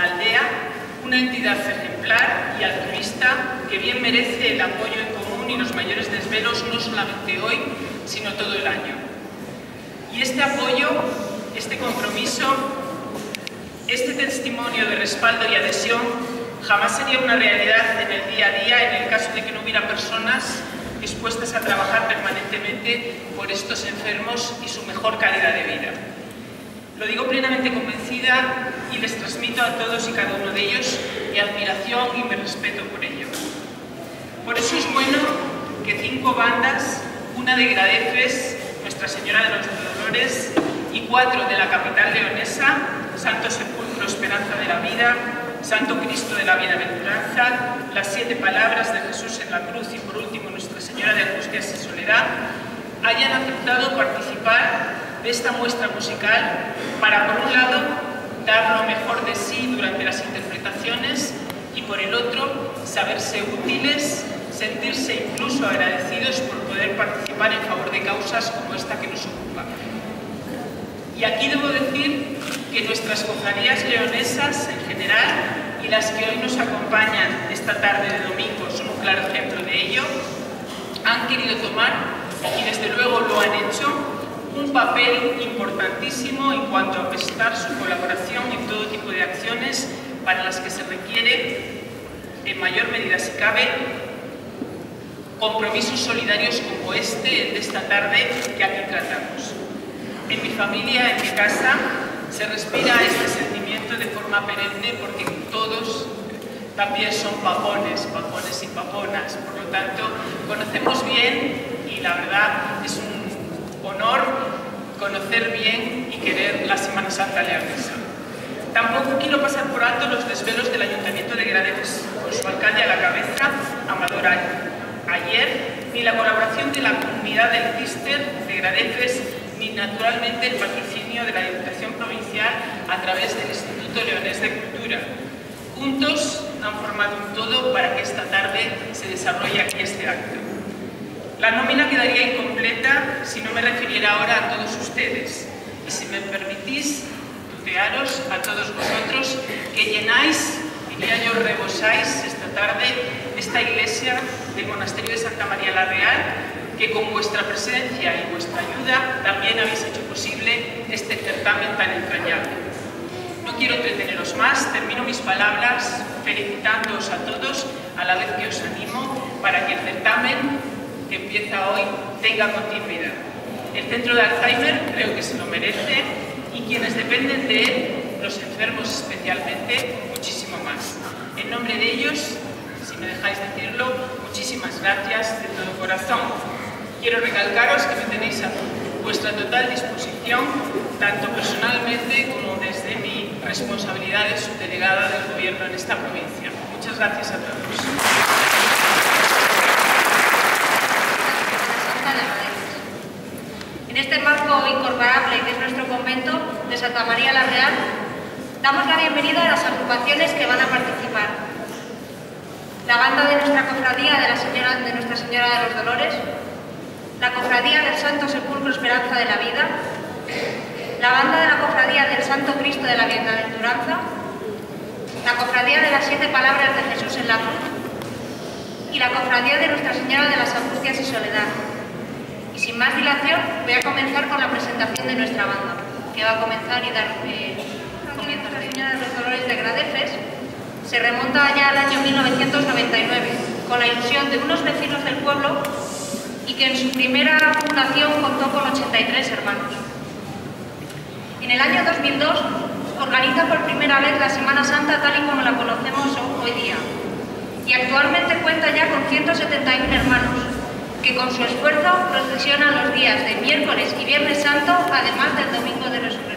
la aldea, una entidad ejemplar y altruista que bien merece el apoyo en común y los mayores desvelos no solamente hoy, sino todo el año. Y este apoyo, este compromiso, este testimonio de respaldo y adhesión jamás sería una realidad en el día a día en el caso de que no hubiera personas dispuestas a trabajar permanentemente por estos enfermos y su mejor calidad de vida. Lo digo plenamente convencida y les transmito a todos y cada uno de ellos mi admiración y mi respeto por ello. Por eso es bueno que cinco bandas, una de Gradefes, Nuestra Señora de los Dolores, y cuatro de la capital leonesa, Santo Sepulcro, Esperanza de la Vida, Santo Cristo de la Bienaventuranza, las siete palabras de Jesús en la cruz y por último Nuestra Señora de Angustias y Soledad, hayan aceptado participar de esta muestra musical para, por un lado, dar lo mejor de sí durante las interpretaciones y, por el otro, saberse útiles, sentirse incluso agradecidos por poder participar en favor de causas como esta que nos ocupa. Y aquí debo decir que nuestras cofradías leonesas en general y las que hoy nos acompañan esta tarde de domingo son un claro ejemplo de ello, han querido tomar, y desde luego lo han hecho, un papel importantísimo en cuanto a prestar su colaboración en todo tipo de acciones para las que se requiere, en mayor medida si cabe, compromisos solidarios como este de esta tarde que aquí tratamos. En mi familia, en mi casa, se respira este sentimiento de forma perenne porque todos también son papones, papones y paponas. Por lo tanto, conocemos bien y la verdad es un honor conocer bien y querer la Semana Santa leonesa. Tampoco quiero pasar por alto los desvelos del Ayuntamiento de Gradefes, con su alcalde a la cabeza, Amador Ayer, ni la colaboración de la comunidad del Cister de Gradefes, ni naturalmente el patrocinio de la Diputación Provincial a través del Instituto Leonés de Cultura. Juntos han formado un todo para que esta tarde se desarrolle aquí este acto. La nómina quedaría incompleta si no me refiriera ahora a todos ustedes. Y si me permitís, tutearos a todos vosotros que llenáis, diría yo, rebosáis esta tarde esta iglesia del Monasterio de Santa María la Real, que con vuestra presencia y vuestra ayuda también habéis hecho posible este certamen tan entrañable. No quiero entreteneros más, termino mis palabras felicitándoos a todos, a la vez que os animo para que el certamen que empieza hoy tenga continuidad. El centro de Alzheimer creo que se lo merece y quienes dependen de él, los enfermos especialmente, muchísimo más. En nombre de ellos, si me dejáis decirlo, muchísimas gracias de todo corazón. Quiero recalcaros que me tenéis a vuestra total disposición, tanto personalmente como desde mi responsabilidad de subdelegada del Gobierno en esta provincia. Muchas gracias a todos. En este marco incorporable que es nuestro convento de Santa María la Real, damos la bienvenida a las agrupaciones que van a participar. La banda de nuestra cofradía de, la señora, de Nuestra Señora de los Dolores, la cofradía del Santo Sepulcro Esperanza de la Vida, la banda de la cofradía del Santo Cristo de la Bienaventuranza, la cofradía de las Siete Palabras de Jesús en la Cruz y la cofradía de Nuestra Señora de las Angustias y Soledad. Sin más dilación, voy a comenzar con la presentación de nuestra banda, que va a comenzar y dar eh, comienzo a la de los Dolores de Gradefes. Se remonta ya al año 1999, con la ilusión de unos vecinos del pueblo y que en su primera fundación contó con 83 hermanos. En el año 2002 organiza por primera vez la Semana Santa tal y como la conocemos hoy día y actualmente cuenta ya con 171 hermanos que con su esfuerzo procesionan los días de miércoles y viernes santo, además del domingo de resurrección.